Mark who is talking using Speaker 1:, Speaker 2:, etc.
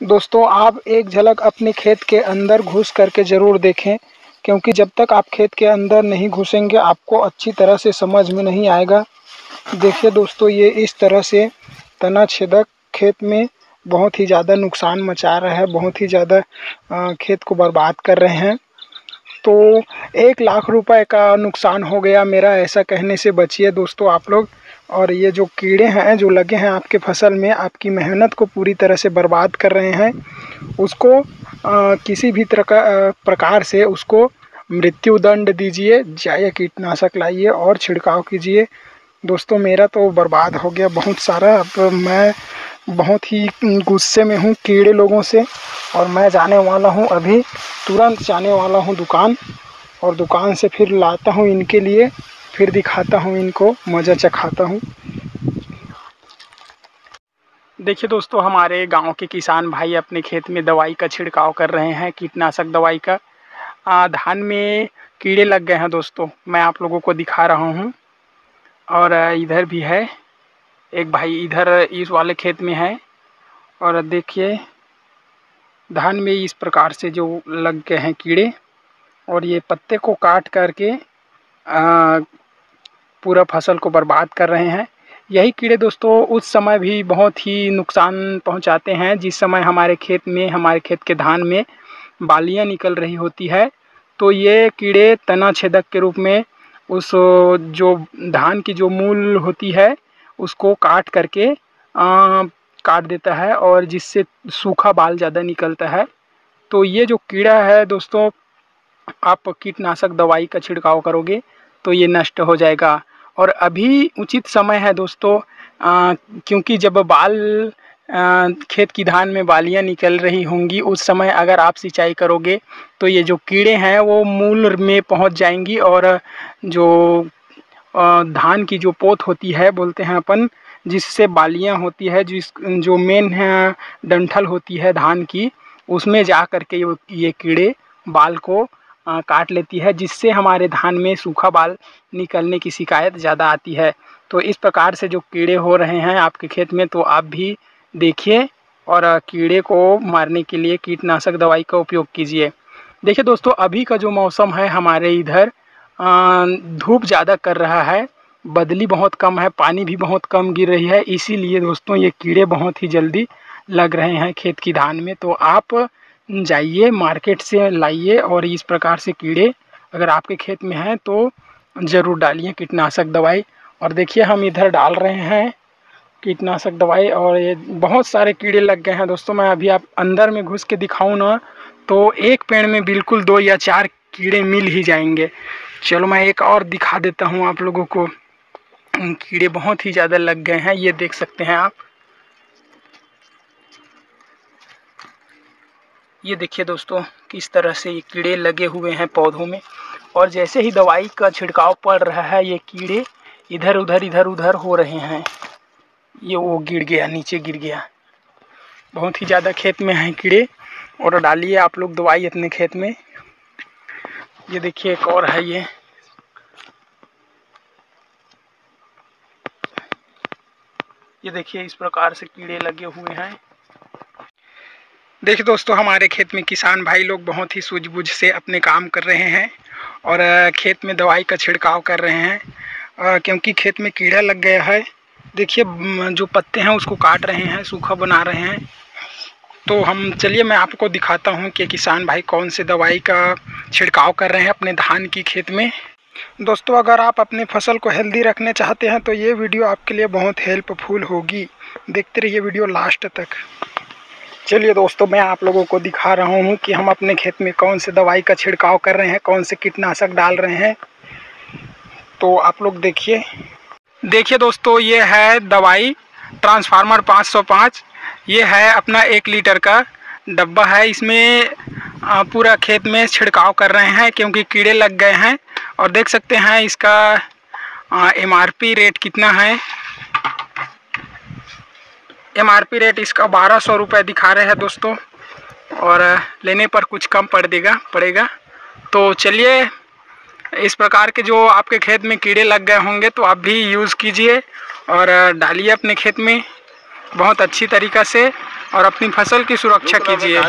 Speaker 1: दोस्तों, आप एक झलक अपने खेत के अंदर घुस करके ज़रूर देखें, क्योंकि जब तक आप खेत के अंदर नहीं घुसेंगे, आपको अच्छी तरह से समझ में नहीं आएगा। देखिए दोस्तों, ये इस तरह से तना छेदक खेत में बहुत ही ज़्यादा नुकसान मचा रहा है, बहुत ही ज़्यादा खेत को बर्बाद कर रहे हैं। तो एक लाख रुपए का नुकसान हो गया मेरा, ऐसा कहने से बचिए दोस्तों आप लोग। और ये जो कीड़े हैं जो लगे हैं आपके फ़सल में आपकी मेहनत को पूरी तरह से बर्बाद कर रहे हैं। उसको आ, किसी भी तरह प्रकार से उसको मृत्यु दंड दीजिए जाइए कीटनाशक लाइए और छिड़काव कीजिए। दोस्तों मेरा तो बर्बाद हो गया बहुत सारा। अब मैं बहुत ही गुस्से में हूँ कीड़े लोगों से और मैं जाने वाला हूँ अभी तुरंत जाने वाला हूँ दुकान और दुकान से फिर लाता हूँ इनके लिए। फिर दिखाता हूँ इनको मज़ा चखाता हूँ। देखिए दोस्तों हमारे गाँव के किसान भाई अपने खेत में दवाई का छिड़काव कर रहे हैं कीटनाशक दवाई का। आ, धान में कीड़े लग गए हैं दोस्तों मैं आप लोगों को दिखा रहा हूँ। और इधर भी है एक भाई इधर इस वाले खेत में है। और देखिए धान में इस प्रकार से जो लग गए हैं कीड़े और ये पत्ते को काट करके पूरा फ़सल को बर्बाद कर रहे हैं। यही कीड़े दोस्तों उस समय भी बहुत ही नुकसान पहुंचाते हैं। जिस समय हमारे खेत में हमारे खेत के धान में बालियाँ निकल रही होती है तो ये कीड़े तना छेदक के रूप में उस जो धान की जो मूल होती है उसको काट करके आ, काट देता है और जिससे सूखा बाल ज़्यादा निकलता है। तो ये जो कीड़ा है दोस्तों आप कीटनाशक दवाई का छिड़काव करोगे तो ये नष्ट हो जाएगा। और अभी उचित समय है दोस्तों क्योंकि जब बाल खेत की धान में बालियाँ निकल रही होंगी, उस समय अगर आप सिंचाई करोगे तो ये जो कीड़े हैं वो मूल में पहुँच जाएँगी और जो धान की जो पोत होती है बोलते हैं अपन, जिससे बालियाँ होती है, जिस, जो मेन है, डंठल होती है धान की, उसमें जा कर के ये कीड़े बाल को काट लेती है, जिससे हमारे धान में सूखा बाल निकलने की शिकायत ज़्यादा आती है। तो इस प्रकार से जो कीड़े हो रहे हैं आपके खेत में तो आप भी देखिए और कीड़े को मारने के लिए कीटनाशक दवाई का उपयोग कीजिए। देखिए दोस्तों, अभी का जो मौसम है हमारे इधर धूप ज़्यादा कर रहा है, बदली बहुत कम है, पानी भी बहुत कम गिर रही है, इसीलिए दोस्तों ये कीड़े बहुत ही जल्दी लग रहे हैं खेत की धान में। तो आप जाइए, मार्केट से लाइए और इस प्रकार से कीड़े अगर आपके खेत में हैं तो ज़रूर डालिए कीटनाशक दवाई। और देखिए, हम इधर डाल रहे हैं कीटनाशक दवाई और ये बहुत सारे कीड़े लग गए हैं। दोस्तों, मैं अभी आप अंदर में घुस के दिखाऊँ ना तो एक पेड़ में बिल्कुल दो या चार कीड़े मिल ही जाएँगे। चलो, मैं एक और दिखा देता हूँ आप लोगों को। कीड़े बहुत ही ज़्यादा लग गए हैं, ये देख सकते हैं आप। ये देखिए दोस्तों, किस तरह से ये कीड़े लगे हुए हैं पौधों में। और जैसे ही दवाई का छिड़काव पड़ रहा है, ये कीड़े इधर उधर इधर उधर हो रहे हैं। ये वो गिर गया, नीचे गिर गया। बहुत ही ज़्यादा खेत में हैं कीड़े। और डालिए आप लोग दवाई अपने खेत में। ये देखिए एक और है ये। ये देखिए, इस प्रकार से कीड़े लगे हुए हैं। देखिए दोस्तों, हमारे खेत में किसान भाई लोग बहुत ही सूझबूझ से अपने काम कर रहे हैं और खेत में दवाई का छिड़काव कर रहे हैं। क्योंकि खेत में कीड़ा लग गया है। देखिए जो पत्ते हैं उसको काट रहे हैं, सूखा बना रहे हैं। तो हम, चलिए मैं आपको दिखाता हूँ कि किसान भाई कौन से दवाई का छिड़काव कर रहे हैं अपने धान की खेत में। दोस्तों, अगर आप अपने फ़सल को हेल्दी रखने चाहते हैं तो ये वीडियो आपके लिए बहुत हेल्पफुल होगी। देखते रहिए वीडियो लास्ट तक। चलिए दोस्तों, मैं आप लोगों को दिखा रहा हूँ कि हम अपने खेत में कौन से दवाई का छिड़काव कर रहे हैं, कौन से कीटनाशक डाल रहे हैं। तो आप लोग देखिए। देखिए दोस्तों, ये है दवाई ट्रांसफार्मर 505 ये है अपना एक लीटर का डब्बा है। इसमें पूरा खेत में छिड़काव कर रहे हैं क्योंकि कीड़े लग गए हैं। और देख सकते हैं इसका एमआरपी रेट कितना है। एमआरपी रेट इसका बारह सौ रुपये दिखा रहे हैं दोस्तों। और लेने पर कुछ कम पड़ देगा पड़ेगा। तो चलिए इस प्रकार के जो आपके खेत में कीड़े लग गए होंगे तो आप भी यूज़ कीजिए और डालिए अपने खेत में बहुत अच्छी तरीक़ा से और अपनी फ़सल की सुरक्षा कीजिए।